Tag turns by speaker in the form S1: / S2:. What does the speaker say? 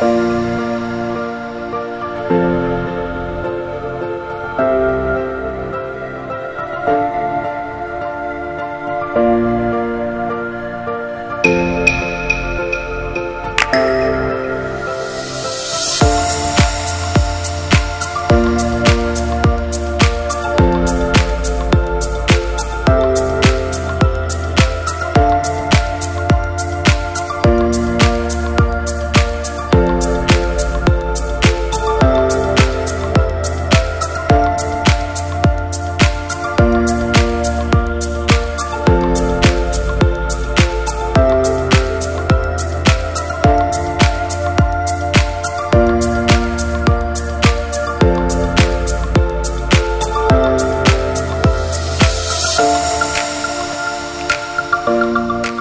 S1: thank you Música